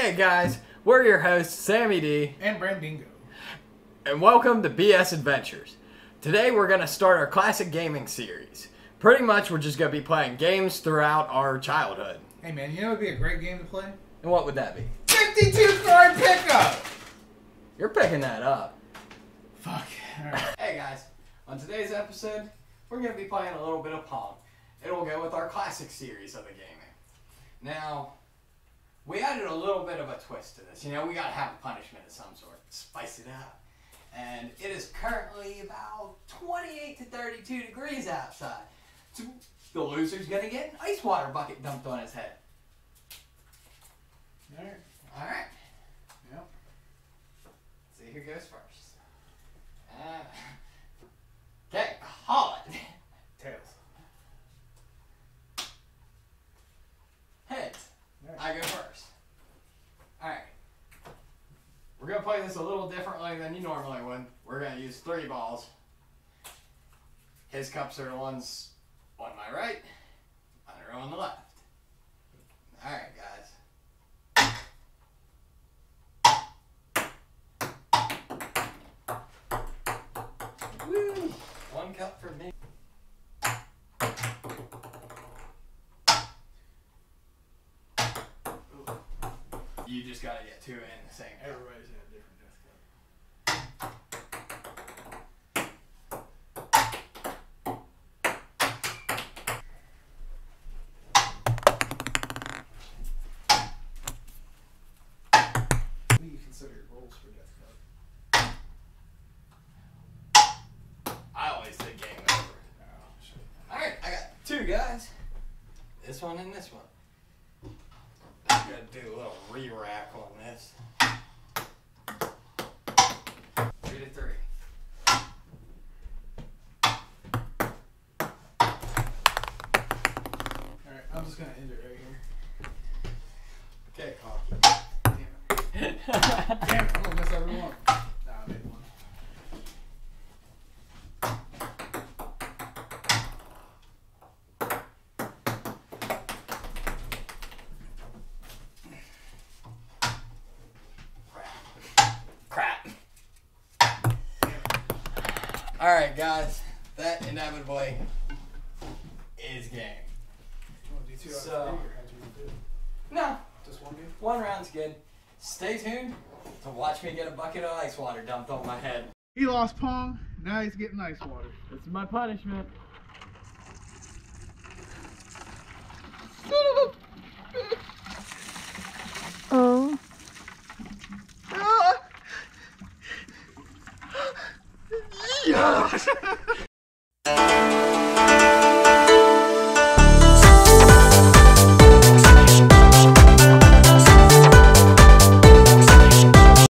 Hey guys, we're your hosts, Sammy D, And Brandingo. and welcome to BS Adventurez. Today we're going to start our classic gaming series. Pretty much we're just going to be playing games throughout our childhood. Hey man, you know it'd be a great game to play? And what would that be? 52 card pickup! You're picking that up. Fuck. Alright. Hey guys, on today's episode, we're going to be playing a little bit of Pong. It'll go with our classic series of the gaming. Now, we added a little bit of a twist to this. You know, we got to have a punishment of some sort, spice it up. And it is currently about 28 to 32 degrees outside. So the loser's going to get an ice water bucket dumped on his head. Alright. All right. Yep. See who goes first. Uh, okay, call it. Tails. Heads. Alright. I go first. Alright. We're going to play this a little differently than you normally would. We're going to use three balls. His cups are the ones on my right, mine are on the left. Alright, guys. Woo! One cup for me. You just gotta get two in the same. Everybody's in a different death cup. What do you consider your rules for death cup? I always say game over. Oh, shit. Alright, I got two guys. This one and this one. I'm gonna do a little re-rack on this. Three to three. Alright, I'm just gonna end it right here. Okay, cocky. Damn it. Damn it, I'm gonna miss every one. Nah, I made one. Crap. Alright, guys. That inevitably is game. You wanna do two So- three, or how'd you wanna do? No, Just one game? one round's good. Stay tuned to watch me get a bucket of ice water dumped on my head. He lost Pong, now he's getting ice water. This is my punishment. Oh. Yes!